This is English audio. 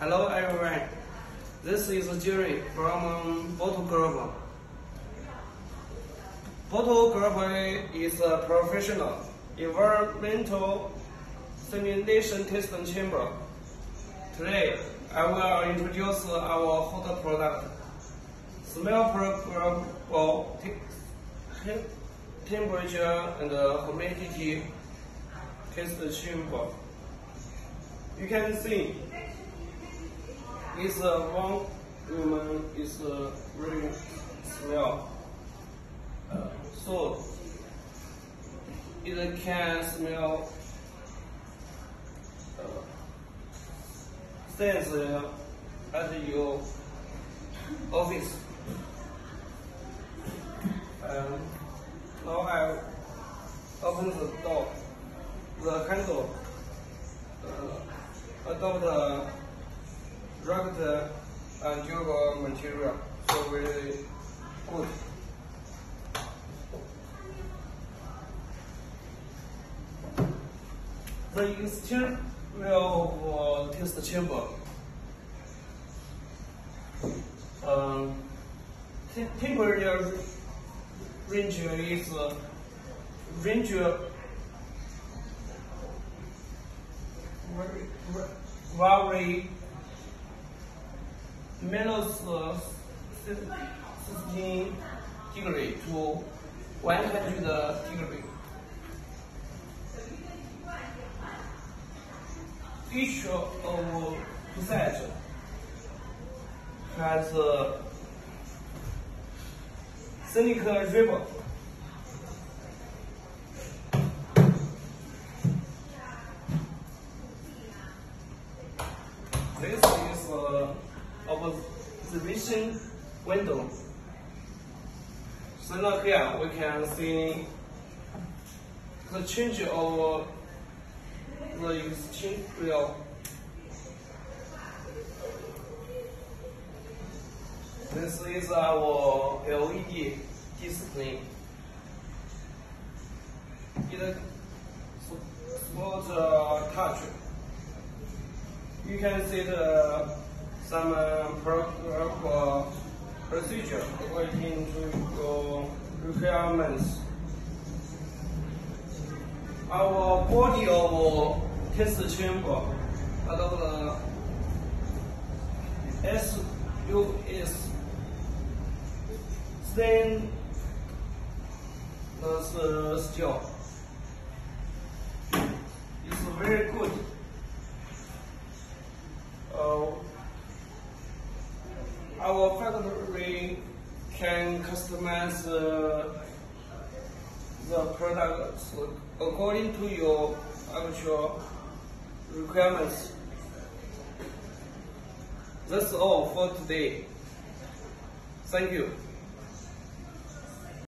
Hello everyone. This is Jerry from um, Boto Group. Photographer is a professional environmental simulation test chamber. Today, I will introduce our hot product, smell programmable te- temperature and humidity test chamber. You can see it's a one woman is a really smell. Uh, so it can smell uh, sense uh, at your office. Um, now I open the door. The handle uh, adopt the rugged and durable material, so very good. The exterior of test chamber. Um, te- temperature range is uh, range very- vary uh, 16 degree to 100 degree. Each of sides has a scenic ribbon. This is uh, observation window. So now here we can see the change of the exterior. This is our LED display. It supports uh, touch. You can see the some uh, pro, uh, procedure according to your requirements. Our body of test chamber adopt the SUS stainless uh, steel. It's very good. Uh, factory can customize uh, the products according to your actual requirements. That's all for today. Thank you.